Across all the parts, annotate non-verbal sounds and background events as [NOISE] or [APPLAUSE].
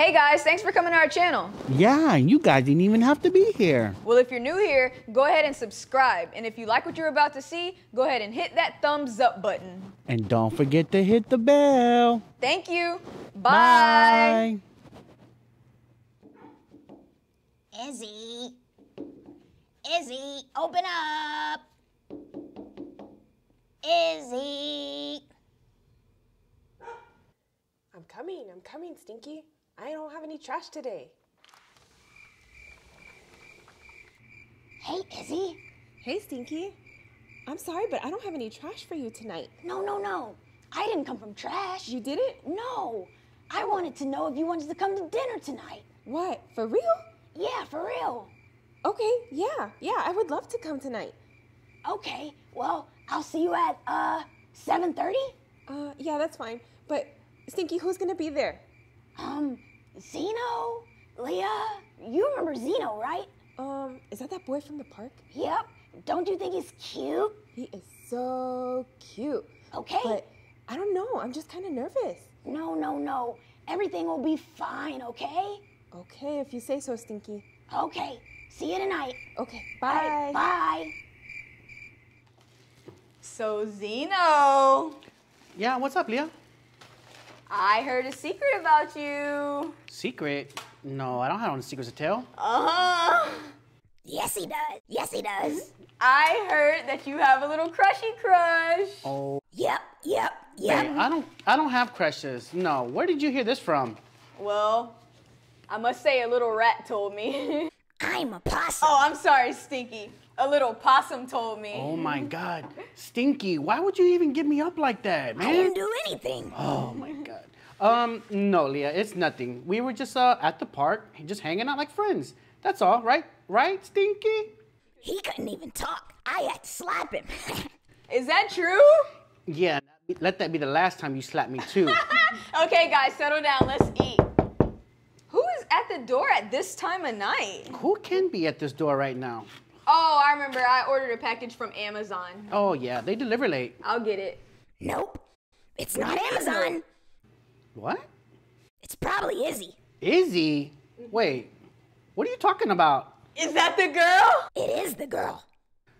Hey guys, thanks for coming to our channel. Yeah, and you guys didn't even have to be here. Well, if you're new here, go ahead and subscribe. And if you like what you're about to see, go ahead and hit that thumbs up button. And don't forget to hit the bell. Thank you. Bye. Bye. Izzy. Izzy, open up. Izzy. I'm coming, I'm coming, Stinky. I don't have any trash today. Hey, Izzy. Hey, Stinky. I'm sorry, but I don't have any trash for you tonight. No, no, no. I didn't come from trash. You didn't? No. I wanted to know if you wanted to come to dinner tonight. What? For real? Yeah, for real. Okay, yeah, yeah, I would love to come tonight. Okay, well, I'll see you at uh 7:30. Uh, yeah, that's fine. But Stinky, who's gonna be there? Um, Zino, Leah, you remember Zino, right? Um, is that that boy from the park? Yep. Don't you think he's cute? He is so cute. Okay. But I don't know. I'm just kind of nervous. No, no, no. Everything will be fine, okay? Okay, if you say so, Stinky. Okay. See you tonight. Okay, bye. right, bye. So, Zino, Yeah, what's up, Leah? I heard a secret about you. Secret? No, I don't have any secrets to tell. Uh huh. Yes, he does. Yes, he does. I heard that you have a little crushy crush. Oh, Yep, yep, wait, yep. I don't, I don't have crushes. No, where did you hear this from? Well, I must say, a little rat told me. [LAUGHS] I'm a possum. oh, I'm sorry, Stinky. A little possum told me. Oh my God, Stinky, why would you even give me up like that, man? I man? didn't do anything. Oh my God. Um, no, Leah, it's nothing. We were just uh at the park, just hanging out like friends. That's all, right? Right, Stinky? He couldn't even talk. I had to slap him. [LAUGHS] Is that true? Yeah. Let that be the last time you slap me too. [LAUGHS] Okay, guys, settle down. Let's eat. Who is at the door at this time of night? Who can be at this door right now? Oh, I remember. I ordered a package from Amazon. Oh yeah, they deliver late. I'll get it. nope. It's not Amazon. What? It's probably Izzy. Izzy? Wait, what are you talking about? Is that the girl? It is the girl.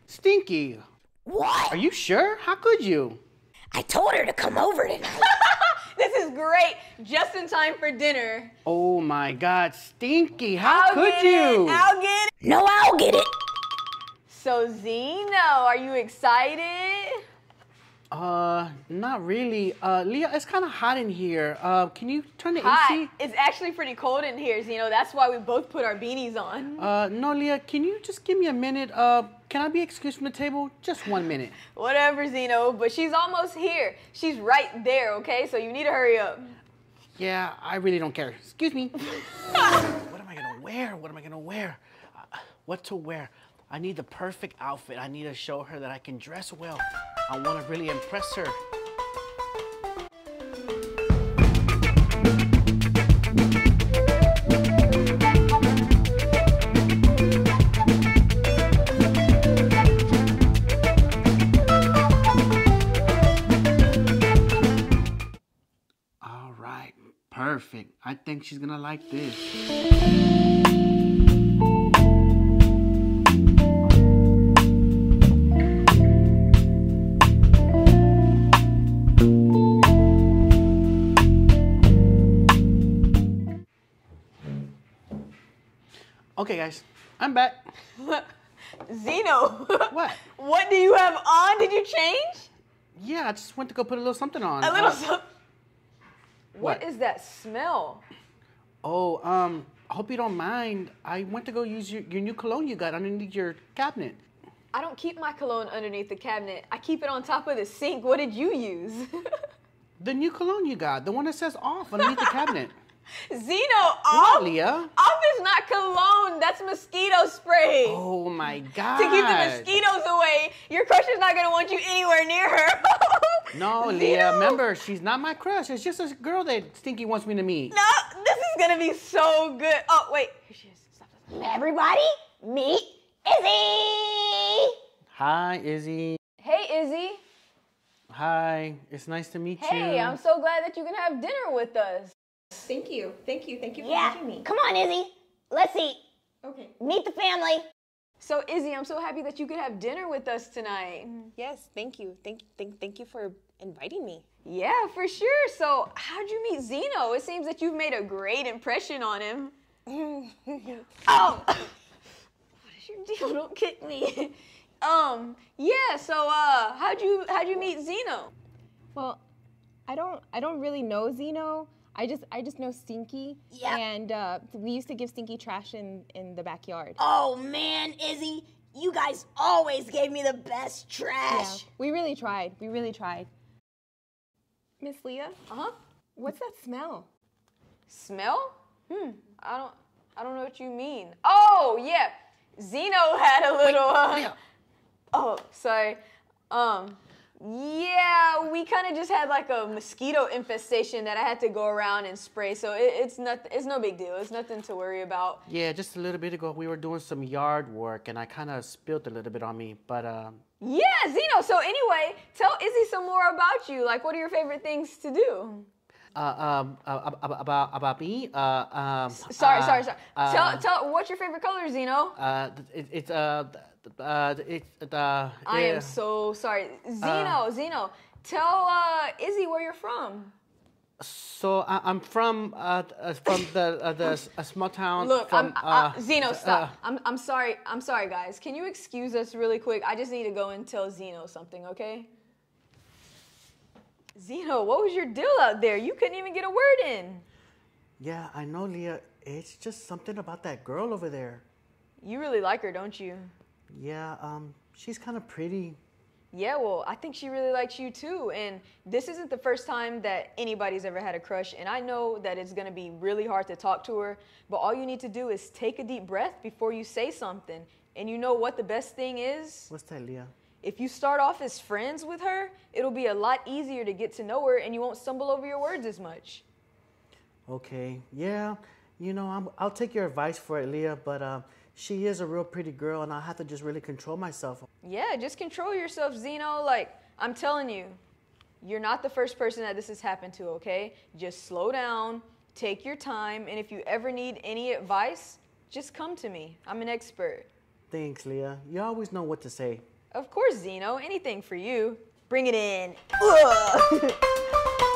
Stinky, What? are you sure? How could you? I told her to come over tonight. [LAUGHS] This is great. Just in time for dinner. Oh my God, Stinky, how I'll could get you? It. I'll get it. no, I'll get it. So, Zino, are you excited? Uh, not really. Uh, Leah, it's kind of hot in here. Uh, can you turn the Hi. AC? It's actually pretty cold in here, Zino. That's why we both put our beanies on. Uh, no, Leah, can you just give me a minute? Uh, can I be excused from the table? Just one minute. [LAUGHS] Whatever, Zeno. But she's almost here. She's right there, okay? So you need to hurry up. Yeah, I really don't care. Excuse me. [LAUGHS] what am I gonna wear? What am I gonna wear? Uh, what to wear? I need the perfect outfit. I need to show her that I can dress well. I want to really impress her. All right, perfect. I think she's gonna like this. Okay, guys, I'm back. [LAUGHS] Zino. What? [LAUGHS] what do you have on? Did you change? Yeah, I just went to go put a little something on. A little Uh, some- What? What is that smell? Oh, um, I hope you don't mind. I went to go use your, your new cologne you got underneath your cabinet. I don't keep my cologne underneath the cabinet. I keep it on top of the sink. What did you use? The new cologne you got, the one that says off underneath the cabinet. [LAUGHS] Zino, What, off, Leah? Off is not cologne. That's mosquito spray. Oh my god. to keep the mosquitoes away. Your crush is not gonna want you anywhere near her. [LAUGHS] No, Zino. Leah, remember, she's not my crush. It's just a girl that Stinky wants me to meet. No, this is gonna be so good. Oh wait, here she is. Stop, stop, stop. Everybody, meet Izzy. Hi, Izzy. Hey Izzy. Hi, it's nice to meet you. Hey, I'm so glad that you can have dinner with us. Thank you. Thank you. Thank you for Yeah. having me. Come on, Izzy. Let's eat. Okay. Meet the family. So, Izzy, I'm so happy that you could have dinner with us tonight. Yes, thank you. Thank thank thank you for inviting me. Yeah, for sure. So, how'd you meet Zino? It seems that you've made a great impression on him. [LAUGHS] oh, [COUGHS] what is your deal? Don't kick me. [LAUGHS] um, yeah. So, uh, how'd you how'd you meet Zino? Well, I don't I don't really know Zino. I just I just know Stinky. Yeah. And uh, we used to give Stinky trash in in the backyard. Oh man, Izzy, you guys always gave me the best Yeah. trash. We really tried. We really tried. Miss Leah, Uh huh. what's that smell? Smell? Hmm. I don't. I don't know what you mean. Oh yeah, Zino had a little. Uh, Leah. [LAUGHS] oh, sorry. Um. Yeah, we kind of just had like a mosquito infestation that I had to go around and spray. So it, it's not. It's no big deal. It's nothing to worry about. Yeah, just a little bit ago, we were doing some yard work, and I kind of spilled a little bit on me. But um, Yeah, Zino. So anyway, tell Izzy some more about you. Like, what are your favorite things to do? Uh, um, uh, ab- ab- about about me, uh, um, Sorry, uh, sorry, sorry. uh, tell, tell. What's your favorite color, Zino? Uh, it, it's uh, uh, it's uh. I am so sorry. Zino, Zino, tell uh, Izzy where you're from. So I, I'm from from the uh, the a small town. Look, from, I'm, uh, uh, Zino, stop. I'm, I'm sorry. I'm sorry, guys. Can you excuse us really quick? I just need to go and tell Zino something, okay? Zino, what was your deal out there? You couldn't even get a word in. yeah, I know, Leah. It's just something about that girl over there. You really like her, don't you? Yeah, um, she's kind of pretty. Yeah, well, I think she really likes you too. And this isn't the first time that anybody's ever had a crush. And I know that it's gonna be really hard to talk to her, but all you need to do is take a deep breath before you say something. And you know what the best thing is? What's that, Leah? If you start off as friends with her, it'll be a lot easier to get to know her and you won't stumble over your words as much. Okay, yeah, you know, I'm, I'll take your advice for it, Leah. But uh, she is a real pretty girl, and I'll have to just really control myself. Yeah, just control yourself, Zino. Like, I'm telling you, you're not the first person that this has happened to, okay? Just slow down, take your time, and if you ever need any advice, just come to me. I'm an expert. Thanks, Leah. You always know what to say. Of course, Zino, anything for you. Bring it in. [LAUGHS] [LAUGHS]